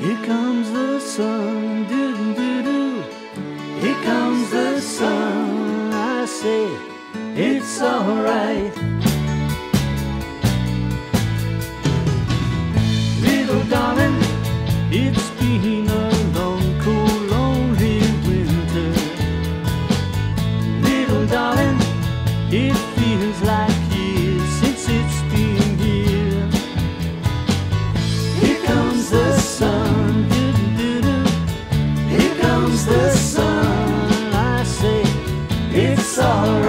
Here comes the sun, do do do. doo. Here comes the sun. I say it's alright. Little darling, it's been a long, cool, lonely winter. Little darling, it's sorrow.